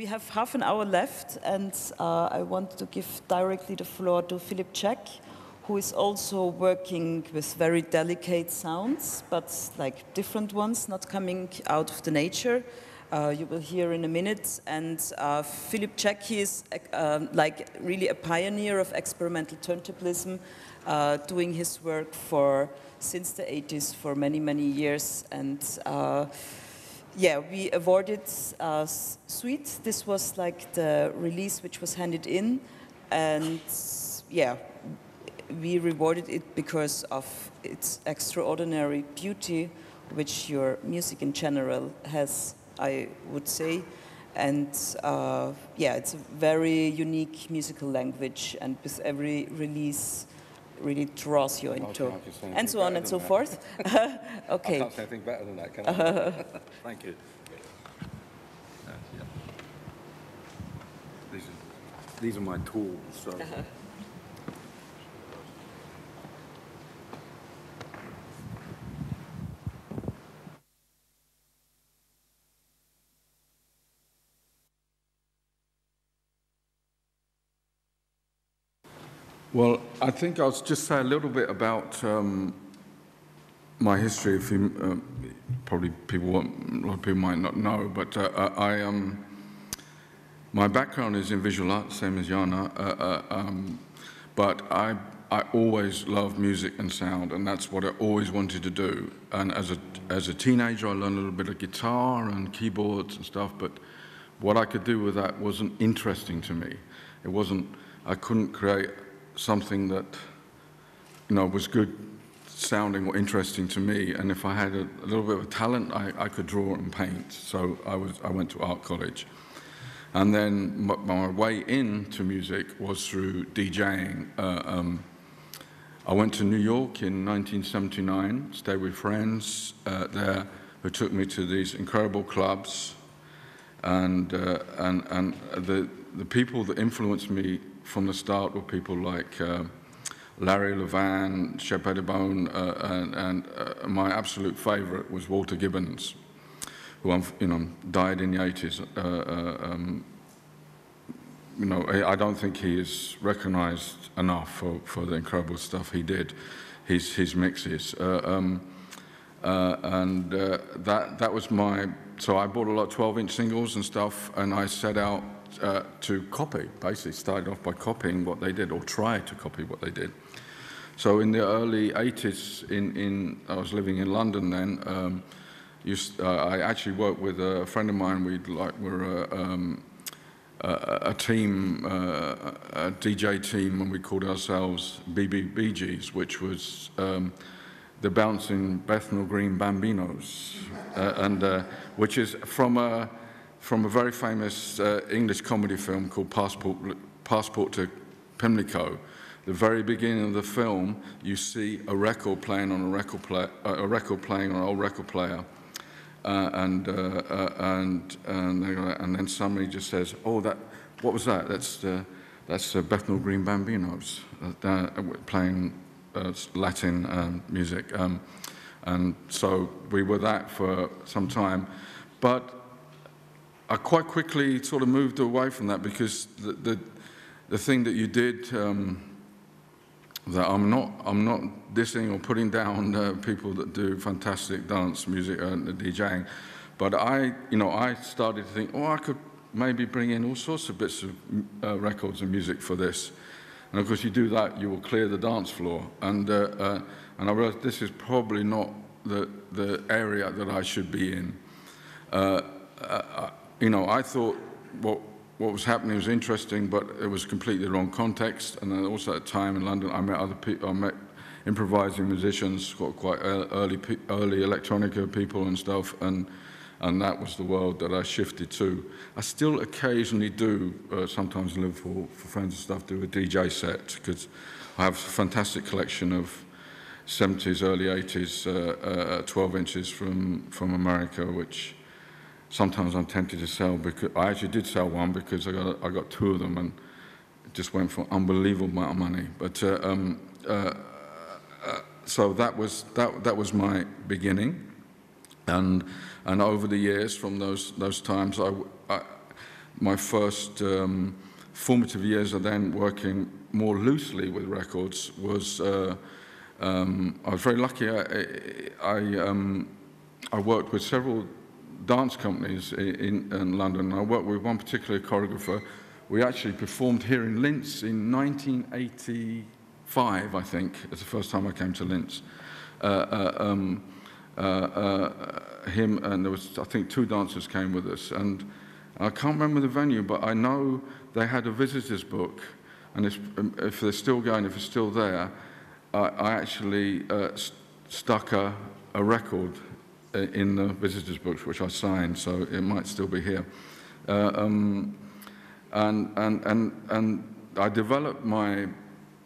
We have half an hour left, and uh, I want to give directly the floor to Philip Jeck, who is also working with very delicate sounds, but like different ones, not coming out of the nature. Uh, you will hear in a minute. And uh, Philip Jeck is uh, like really a pioneer of experimental turntablism, uh, doing his work for since the 80s for many, many years. And uh, yeah, we awarded uh, Suite. This was like the release which was handed in. And yeah, we rewarded it because of its extraordinary beauty, which your music in general has, I would say. And uh, yeah, it's a very unique musical language, and with every release, really draws you into, and so on and so forth. okay. I can't say anything better than that, can I? Thank you. These are, these are my tools. So. Uh-huh. Well, I think I'll just say a little bit about um, my history. If you, uh, probably people, a lot of people might not know, but uh, uh, I, um, my background is in visual art, same as Jana. Uh, uh, um, but I, I always loved music and sound, and that's what I always wanted to do. And as a, as a teenager, I learned a little bit of guitar and keyboards and stuff, but what I could do with that wasn't interesting to me. It wasn't, I couldn't create something that you know was good sounding or interesting to me. And if I had a, a little bit of talent, I, I, could draw and paint. So I was I went to art college. And then my, my way into music was through DJing. Uh, um, I went to New York in 1979, stayed with friends uh, there who took me to these incredible clubs. And, uh, and, and the, the people that influenced me from the start were people like uh, Larry Levan, Shep Pettibone, uh, and, and uh, my absolute favorite was Walter Gibbons, who you know, died in the 80s. Uh, uh, um, you know, I don't think he is recognized enough for, for the incredible stuff he did, his, his mixes. Um, and that, that was my, so I bought a lot of 12 inch singles and stuff, and I set out uh, to copy, basically started off by copying what they did or tried to copy what they did. So in the early 80s, in, in I was living in London then, um, used, uh, I actually worked with a friend of mine, we like, were a, um, a, a team, uh, a DJ team, and we called ourselves BBBGs, which was um, the Bouncing Bethnal Green Bambinos, and uh, which is from a from a very famous uh, English comedy film called Passport, Passport to Pimlico. The very beginning of the film, you see a record playing on a record, play, uh, a record playing on an old record player. Uh, and, uh, uh, and, and, and then somebody just says, oh, that, what was that? That's, uh, that's uh, Bethnal Green Bambinos playing Latin um, music. Um, and so we were that for some time. But I quite quickly sort of moved away from that because the, the, the thing that you did, um, that I'm not, I'm not dissing or putting down uh, people that do fantastic dance music and uh, DJing, but I, you know, I started to think, oh, I could maybe bring in all sorts of bits of uh, records and music for this. And of course, you do that, you will clear the dance floor. And, uh, uh, and I realized this is probably not the, the area that I should be in. Uh, you know, I thought what, what was happening was interesting, but it was completely wrong context. And then also at time in London, I met other people, I met improvising musicians, quite early, early electronica people and stuff, and, and that was the world that I shifted to. I still occasionally do, uh, sometimes in Liverpool, for friends and stuff, do a DJ set, because I have a fantastic collection of 70s, early 80s, uh, uh, 12 inches from, from America, which sometimes I'm tempted to sell because I actually did sell one because I got I got two of them and it just went for an unbelievable amount of money. But uh, um, uh, uh, so that was that that was my beginning, and and over the years from those those times I. I my first um, formative years of then working more loosely with records was uh, um, I was very lucky. I, I, um, I worked with several dance companies in, in London. I worked with one particular choreographer. We actually performed here in Linz in 1985, I think. It's the first time I came to Linz. Uh, uh, um, him and there was, I think, two dancers came with us. And I can't remember the venue, but I know they had a visitor's book. And if, um, if they're still going, if it's still there, I, I actually uh, st stuck a, a record in the visitors' books, which I signed, so it might still be here. Uh, um, and, and, and, and I developed my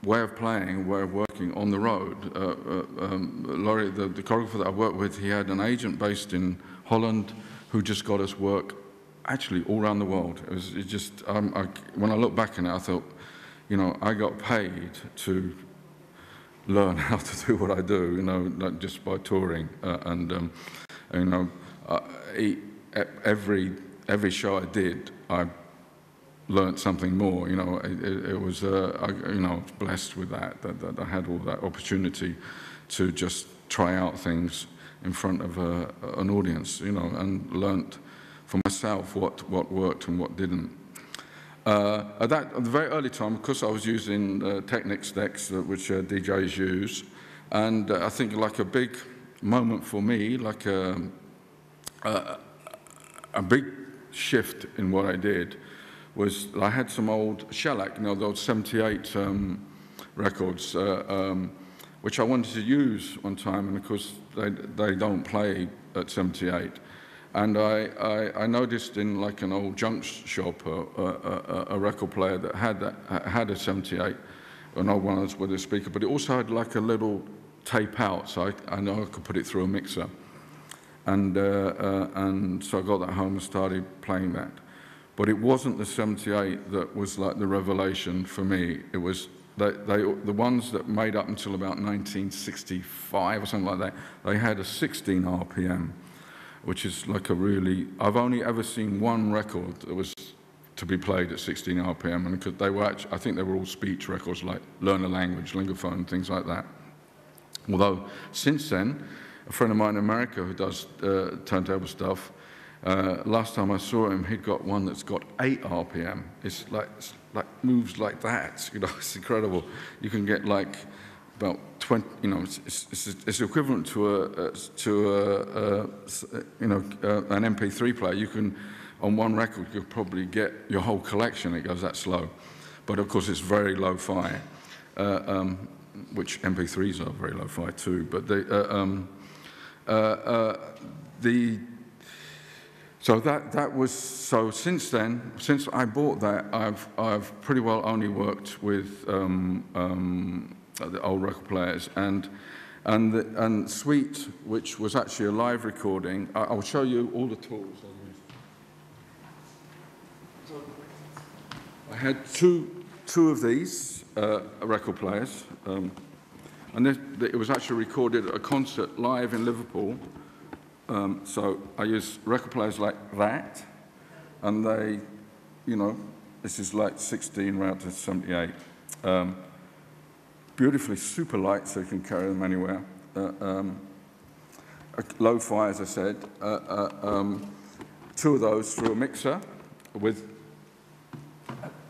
way of playing, way of working on the road. Uh, uh, um, Laurie, the, the choreographer that I worked with, he had an agent based in Holland who just got us work actually all around the world. It was it just, um, I, when I look back on it, I thought, you know, I got paid to learn how to do what I do, you know, not just by touring. Uh, and, um, you know, uh, every, every show I did, I learned something more. You know, it, it was, uh, I, you know, blessed with that, that, that, I had all that opportunity to just try out things in front of a, an audience, you know, and learnt for myself what, what worked and what didn't. Uh, at that at the very early time, of course, I was using uh, Technics decks, uh, which uh, DJs use, and uh, I think like a big moment for me, like a, a, a, big shift in what I did, was I had some old shellac, you know, those 78 um, records, uh, um, which I wanted to use one time, and of course they, they don't play at 78. And I, I, I, noticed in like an old junk shop a, a, a, record player that had, that had a 78, an old one with a speaker, but it also had like a little tape out, so I, I know I could put it through a mixer. And, uh, uh, and so I got that home and started playing that. But it wasn't the 78 that was like the revelation for me. It was they, they, the ones that made up until about 1965 or something like that, they had a 16 RPM which is like a really, I've only ever seen one record that was to be played at 16 RPM, and they were actually, I think they were all speech records like Learn a Language, Linguaphone, things like that. Although since then, a friend of mine in America who does uh, turntable stuff, uh, last time I saw him, he'd got one that's got 8 RPM. It's like, it's like moves like that, you know, it's incredible. You can get like about 20, you know, it's, it's, it's equivalent to a, to a, a, you know, an MP3 player. You can, on one record, you could probably get your whole collection. It goes that slow, but of course it's very low-fi, uh, um, which MP3s are very low-fi too. But the, uh, um, uh, uh, the so that, that was, so since then, since I bought that, I've, I've pretty well only worked with um, um, the old record players. And, and, the, and Suite, which was actually a live recording, I, I'll show you all the tools I had two, two of these uh, record players. Um, and this, it was actually recorded at a concert live in Liverpool. Um, so I use record players like that, and they, you know, this is like 16 round to 78. Um, beautifully super light so you can carry them anywhere. Uh, um, Lo-fi, as I said, uh, uh, um, two of those through a mixer with,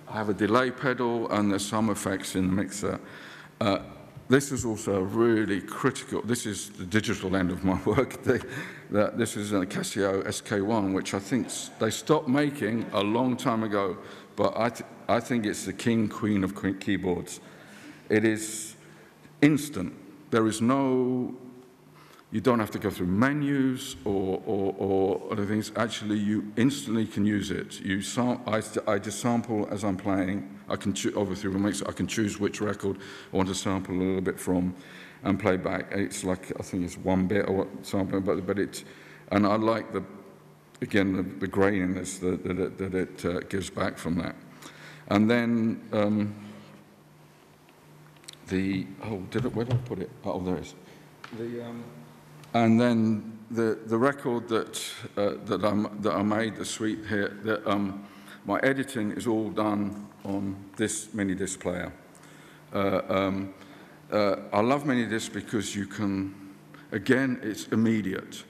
I have a delay pedal and there's some effects in the mixer. Uh, this is also really critical. This is the digital end of my work. That this is a Casio SK1, which I think they stopped making a long time ago, but I, th I think it's the king, queen of keyboards. It is instant. There is no, you don't have to go through menus or, or, or other things. Actually, you instantly can use it. You I, I just sample as I'm playing. I can obviously mix. I can choose which record I want to sample a little bit from and play back. It's like, I think it's one bit or something, but, but it's, and I like the, again, the, the graininess that, that it, that it uh, gives back from that. And then, um, the, oh, did it, where did I put it? Oh, there it is. The, um, and then the, the record that, uh, that, I'm, that I made, the suite here, that, um, my editing is all done on this mini disc player. Uh, um, uh, I love mini disc because you can, again, it's immediate.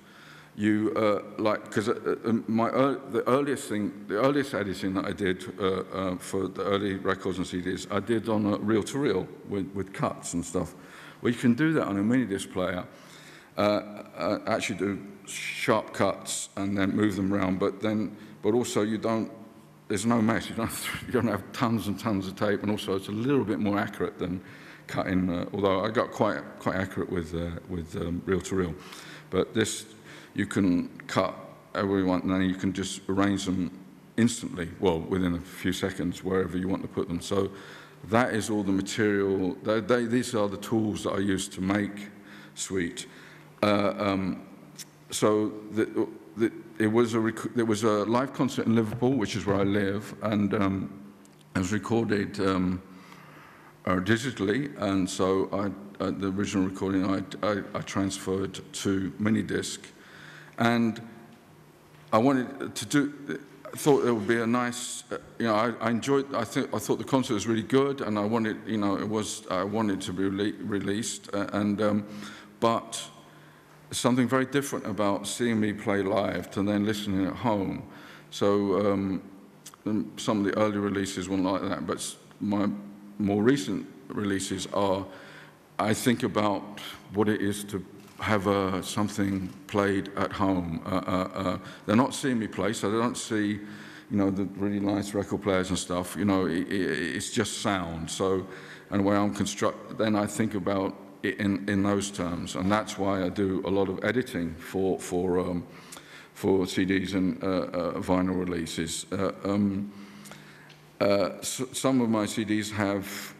You uh, like because uh, uh, my the earliest thing, the earliest editing that I did uh, for the early records and CDs, I did on a reel to reel with, with cuts and stuff. Well, you can do that on a mini disc player. Uh, uh, actually do sharp cuts and then move them around, but then, but also you don't there's no mess. You don't, you don't have tons and tons of tape, and also it's a little bit more accurate than cutting. Uh, although I got quite quite accurate with uh, with um, reel to reel, but this you can cut every one, and then you can just arrange them instantly. Well, within a few seconds, wherever you want to put them. So that is all the material. They, they, these are the tools that I use to make Suite. Uh, um, so the, the, it was a there was a live concert in Liverpool, which is where I live, and um, it was recorded um, uh, digitally, and so I, uh, the original recording I, I, I transferred to mini disc, and I wanted to do. I thought it would be a nice, uh, you know, I, I enjoyed. I think I thought the concert was really good, and I wanted, you know, it was. I wanted to be released, uh, and um, but something very different about seeing me play live to then listening at home. So um, some of the early releases weren't like that, but my more recent releases are, I think about what it is to have uh, something played at home. Uh, uh, uh, they're not seeing me play, so they don't see, you know, the really nice record players and stuff. You know, it, it, it's just sound. So, and where I'm construct, then I think about in, in those terms. And that's why I do a lot of editing for, for, um, for CDs and uh, uh, vinyl releases. Uh, um, uh, so some of my CDs have,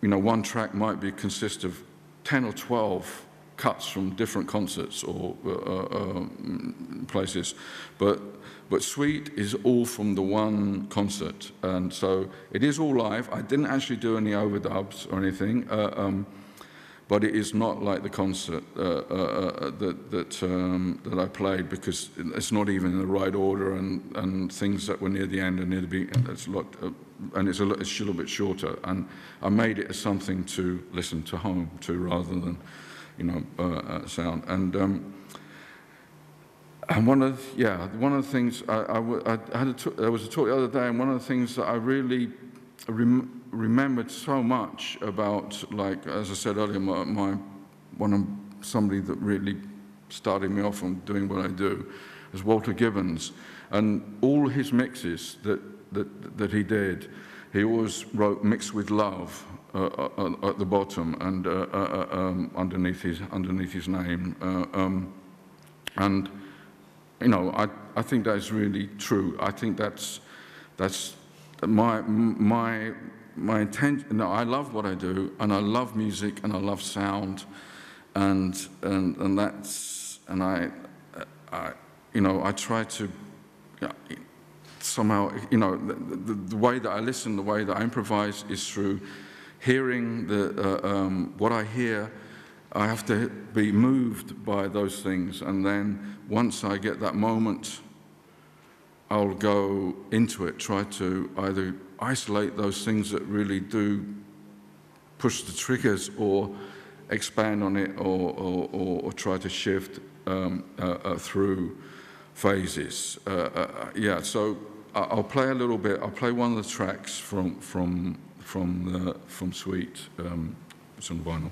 you know, one track might be consist of 10 or 12 cuts from different concerts or uh, uh, um, places. But, but Suite is all from the one concert. And so it is all live. I didn't actually do any overdubs or anything. Uh, um, but it is not like the concert uh, uh, uh, that, that, um, that I played because it's not even in the right order and, and things that were near the end and near the beginning, it's a lot, uh, and it's a, it's a little bit shorter. And I made it as something to listen to home to rather than, you know, uh, uh, sound. And, um, and one of, yeah, one of the things I, I, I had a there was a talk the other day, and one of the things that I really rem remembered so much about, like, as I said earlier, my, my one of somebody that really started me off on doing what I do is Walter Gibbons. And all his mixes that, that, that he did, he always wrote mixed with love uh, uh, uh at the bottom and uh, uh, uh, um, underneath, his, underneath his name. Um, and, you know, I, I think that's really true. I think that's, that's my, my my intention, no, I love what I do, and I love music, and I love sound, and and and that's and I, I you know, I try to somehow, you know, the, the, the, way that I listen, the way that I improvise is through hearing the uh, um, what I hear. I have to be moved by those things, and then once I get that moment, I'll go into it, try to either isolate those things that really do push the triggers or expand on it or, or, or, or try to shift um, uh, uh, through phases. Uh, uh yeah, so I'll play a little bit. I'll play one of the tracks from, from, from, the, from Suite. Um, it's on vinyl.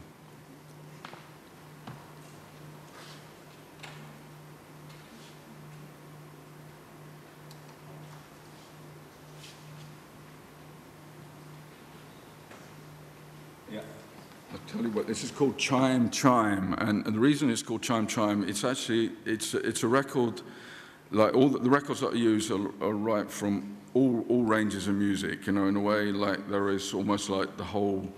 tell you what, this is called Chime Chime, and, and, the reason it's called Chime Chime, it's actually, it's, it's a record, like all the, the records that I use are, are right from all, all ranges of music, you know, in a way like there is almost like the whole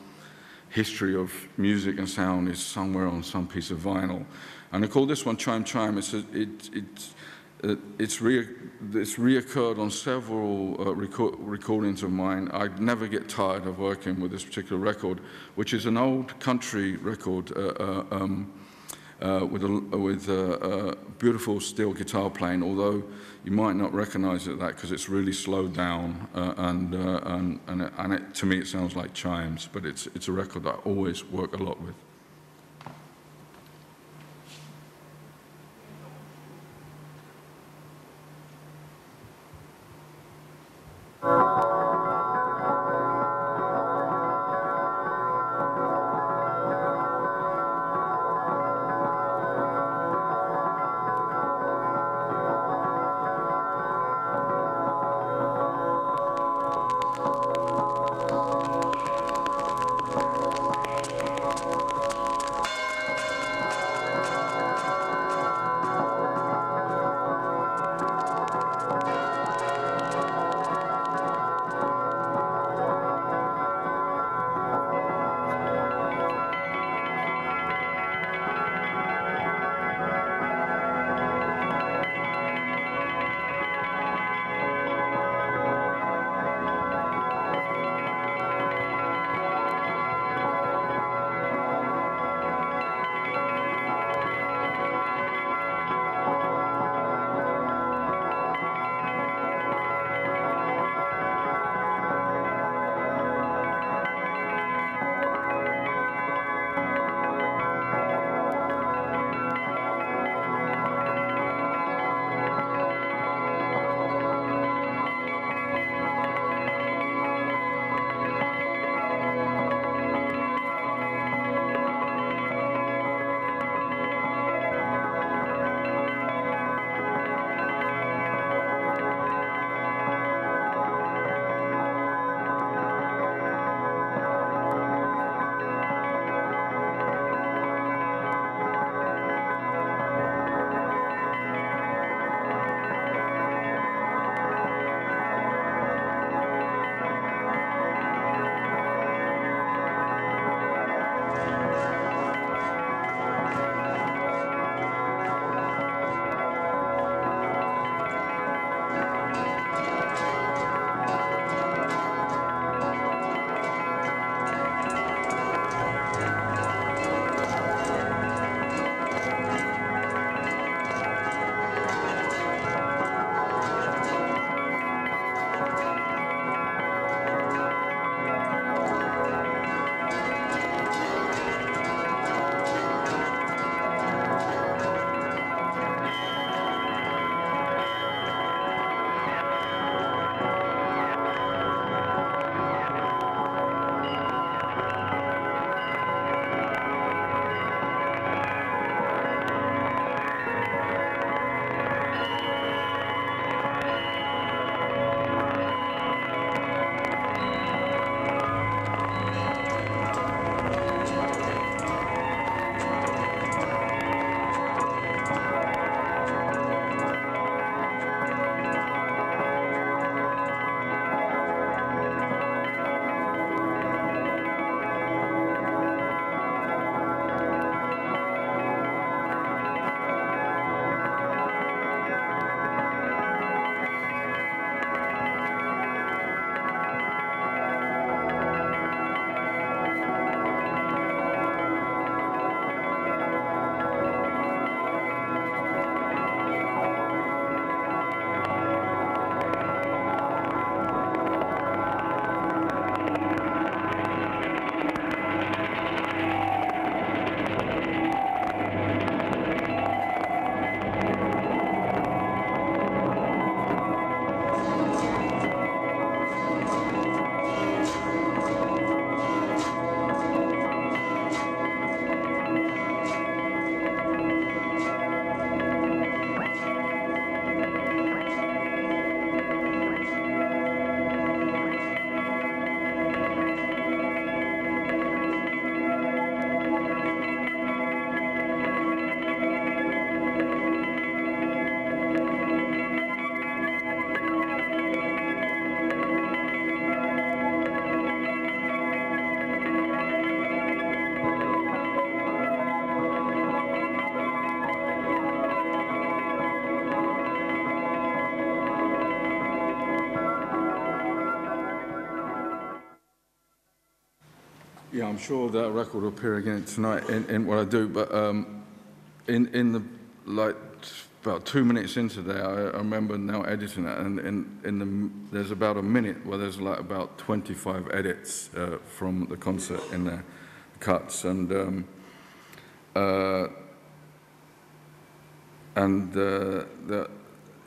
history of music and sound is somewhere on some piece of vinyl. And I call this one Chime Chime, it's, a, it, it's it's, re it's reoccurred on several uh, reco recordings of mine. I never get tired of working with this particular record, which is an old country record uh, uh um, uh, with, a, with a, a beautiful steel guitar playing, although you might not recognize it that because it's really slowed down uh, and, uh, and, and, it, and it, to me it sounds like chimes, but it's, it's a record that I always work a lot with. I'm sure that record will appear again tonight in, in what I do, but um, in in the like about two minutes into there, I, I remember now editing it, and in in the there's about a minute where there's like about 25 edits uh, from the concert in there, cuts, and um, uh, and uh, the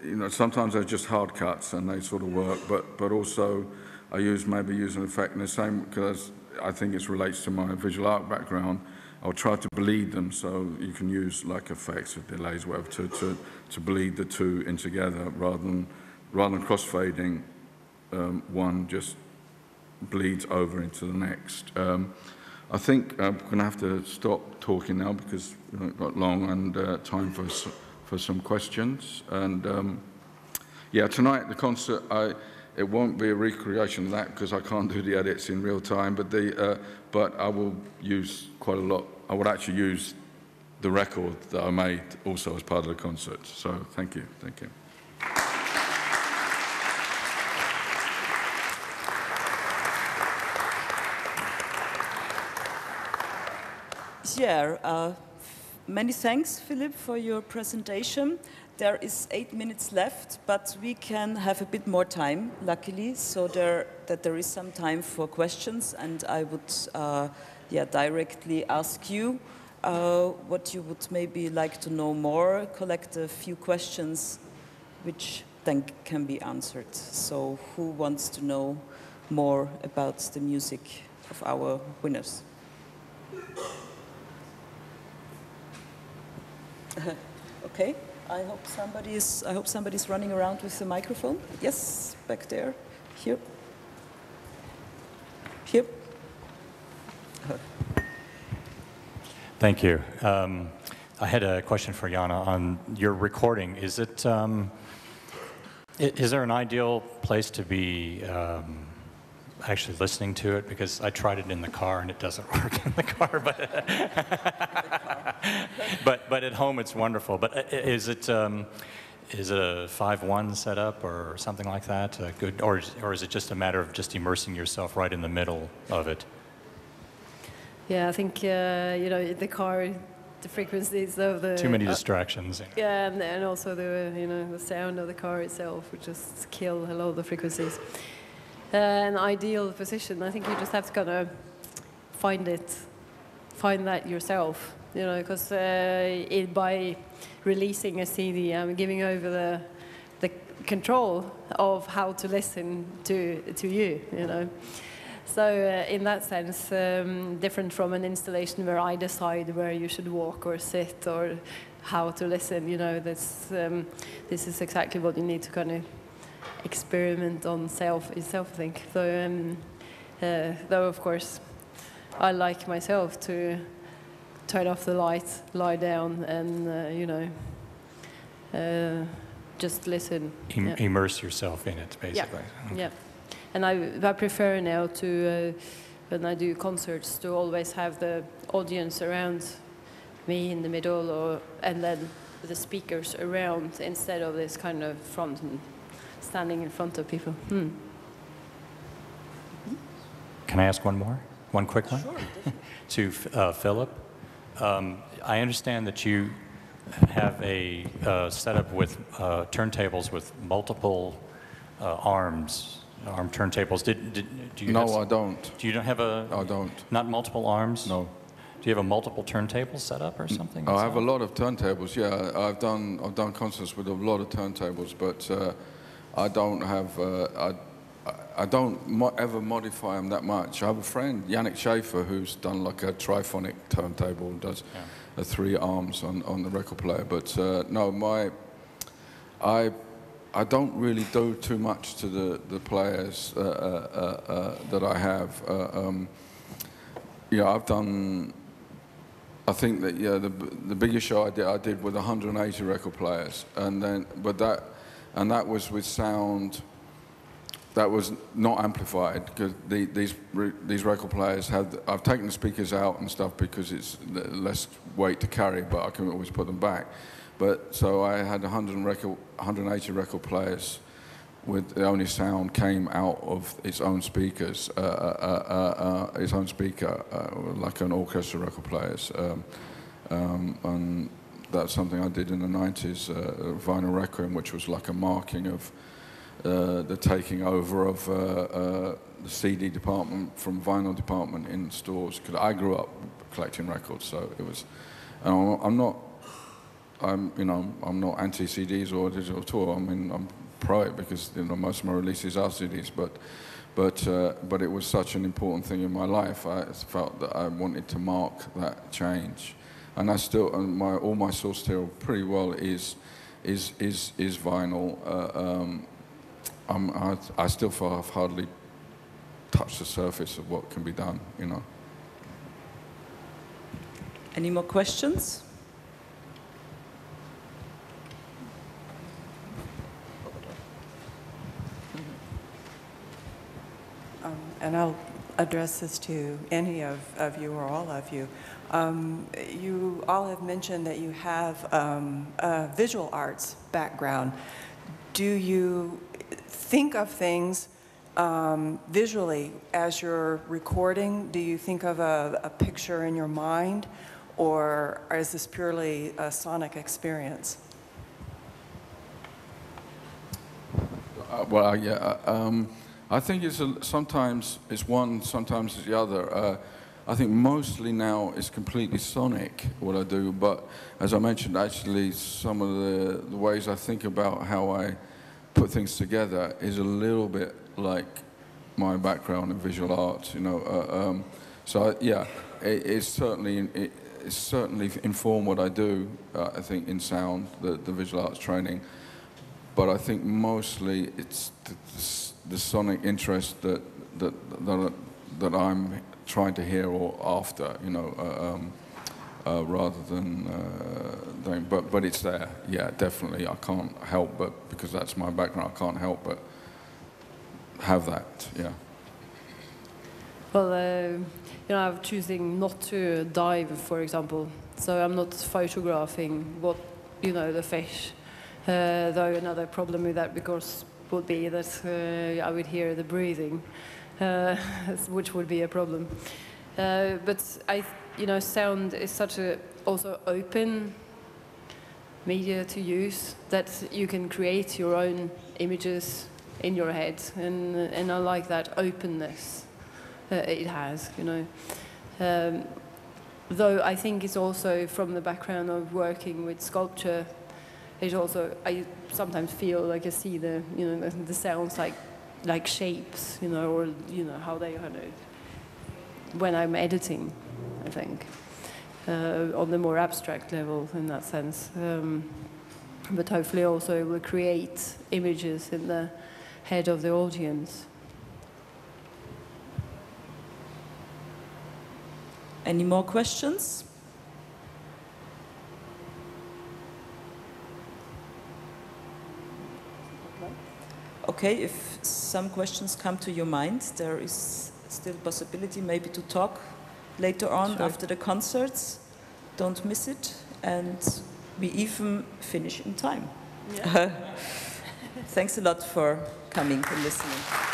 you know sometimes they're just hard cuts and they sort of work, but but also I use maybe use an effect in the same because I think it relates to my visual art background. I'll try to bleed them so you can use like effects or delays, whatever, to, to, to bleed the two in together rather than, rather than crossfading um, one just bleeds over into the next. Um, I think I'm going to have to stop talking now because we've got long and uh, time for, for some questions. And um, yeah, tonight the concert, I, it won't be a recreation of that because I can't do the edits in real time, but, the, uh, but I will use quite a lot. I would actually use the record that I made also as part of the concert. So thank you, thank you. Yeah, uh, many thanks, Philip, for your presentation. There is eight minutes left, but we can have a bit more time, luckily, so there, that there is some time for questions. And I would uh, yeah, directly ask you uh, what you would maybe like to know more, collect a few questions which then can be answered. So who wants to know more about the music of our winners? okay. I hope somebody's, I hope somebody's running around with the microphone. Yes, back there. Here. Here. Thank you. Um, I had a question for Jana on your recording. Is it, um, is there an ideal place to be um, actually listening to it because I tried it in the car and it doesn't work in the car, but but but at home it's wonderful. But uh, is it um, is it a five one setup or something like that? Uh, good, or or is it just a matter of just immersing yourself right in the middle of it? Yeah, I think uh, you know the car the frequencies of the too many uh, distractions. Uh, yeah, and, and also the you know the sound of the car itself would just kill a lot of the frequencies an ideal position. I think you just have to kind of find it, find that yourself. You know, because uh, by releasing a CD, I'm giving over the the control of how to listen to to you. You know. So uh, in that sense, um, different from an installation where I decide where you should walk or sit or how to listen. You know, this um, this is exactly what you need to kind of experiment on self itself, I think. So, um, uh, though, of course, I like myself to turn off the light, lie down, and, uh, you know, uh, just listen. Im yeah. Immerse yourself in it, basically. Yeah. Okay. yeah. And I, I prefer now to, uh, when I do concerts, to always have the audience around me in the middle, or and then the speakers around instead of this kind of front and standing in front of people. Hmm. Can I ask one more? One quick one? Sure. to uh, Philip. Um, I understand that you have a uh, setup with uh, turntables with multiple uh, arms, arm turntables. Did, did do you? No, I don't. Do you don't have a? I don't. Not multiple arms. No. Do you have a multiple turntable setup or something? I have a lot of turntables. Yeah, I've done I've done concerts with a lot of turntables, but uh, I don't have, uh, I, I don't mo ever modify them that much. I have a friend, Yannick Schaefer, who's done like a triphonic turntable and does yeah. three arms on, on the record player. But uh, no, my, I, I don't really do too much to the, the players uh, uh, uh, uh that I have. Um, yeah, I've done I think that yeah, the the biggest show I did I did with 180 record players, and then but that and that was with sound that was not amplified because the, these these record players had. I've taken the speakers out and stuff because it's less weight to carry, but I can always put them back. But so I had 100 record, 180 record players with the only sound came out of its own speakers, uh, uh, uh, uh its own speaker, uh, like an orchestra record players. Um, um, and that's something I did in the 90s, uh, Vinyl Requiem, which was like a marking of uh, the taking over of uh, the CD department from vinyl department in stores. Because I grew up collecting records, so it was. And I'm- I'm not, I'm you know, I'm not anti CDs or digital at all. I mean, I'm pro it because you know most of my releases are CDs, but. But, uh, but it was such an important thing in my life. I felt that I wanted to mark that change, and I still, and my all my source material pretty well is, is is is vinyl. Uh, um, I'm, I, I still feel I've hardly touched the surface of what can be done. You know. Any more questions? Um, And I'll address this to any of, of you or all of you. Um, You all have mentioned that you have um, a visual arts background. Do you think of things um, visually as you're recording? Do you think of a, a picture in your mind? Or is this purely a sonic experience? Uh, well, yeah, uh, um, I think it's a, sometimes it's one, sometimes it's the other. Uh, I think mostly now it's completely sonic what I do, but as I mentioned, actually some of the, the ways I think about how I put things together is a little bit like my background in visual arts, you know. Uh, um, so I, yeah, it, it's certainly it, it's certainly informed what I do. Uh, I think in sound, the, the visual arts training but I think mostly it's the, the, the sonic interest that that that, that I'm trying to hear or after, you know, uh, um, uh, rather than, uh, than. But but it's there, yeah, definitely. I can't help but because that's my background. I can't help but have that, yeah. Well, uh, you know, I'm choosing not to dive, for example. So I'm not photographing what, you know, the fish. Uh, though another problem with that, because would be that uh, I would hear the breathing, uh, which would be a problem. Uh, but I, you know, sound is such a also open media to use that you can create your own images in your head, and and I like that openness uh, it has, you know. Um, though I think it's also from the background of working with sculpture, it also I sometimes feel like I see the you know the, sounds like like shapes, you know, or you know how they kind of when I'm editing, I think. Uh, on the more abstract level in that sense. Um, but hopefully also it will create images in the head of the audience. Any more questions? Okay, if some questions come to your mind, there is still possibility maybe to talk later on Sure. after the concerts. Don't miss it, and we even finish in time. Thanks a lot for coming and listening.